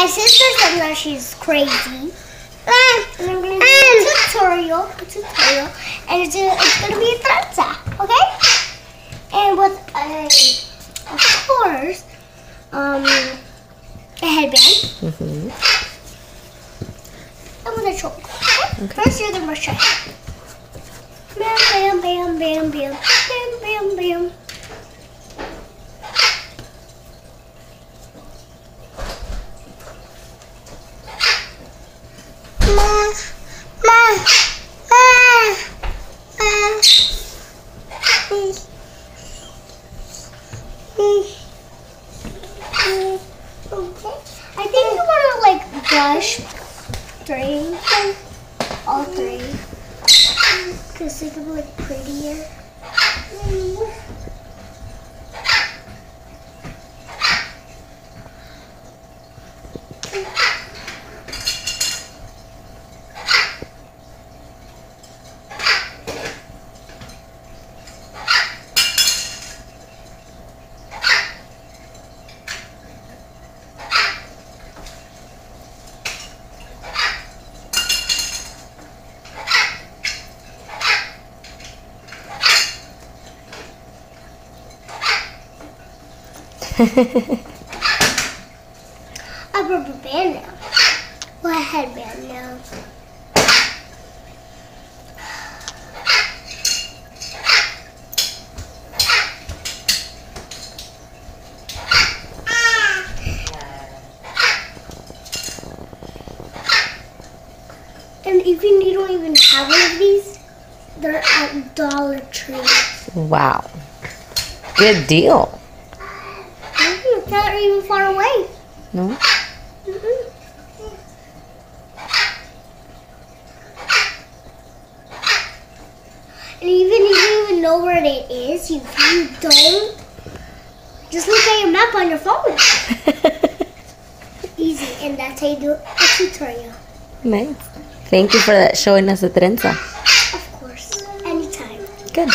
my sister said that she's crazy. And I'm gonna do a tutorial, a tutorial, and it's, it's gonna be a trenza, okay? And with a, of course, um, a headband. Mm-hmm. And with a choke. Okay? First, you're gonna brush your hair. Bam, bam, bam, bam, bam, bam, bam, I think you want to like brush three, all three, because it can look prettier. A rubber band now. Or a headband now. And even you don't even have one of these, they're at Dollar Tree. wow. Good deal. Not even far away. No? And even if you don't even know where it is, if you don't, just look at your map on your phone. Easy, and that's how you do a tutorial. nice. Thank you for that showing us the trenza. Of course, anytime. Good.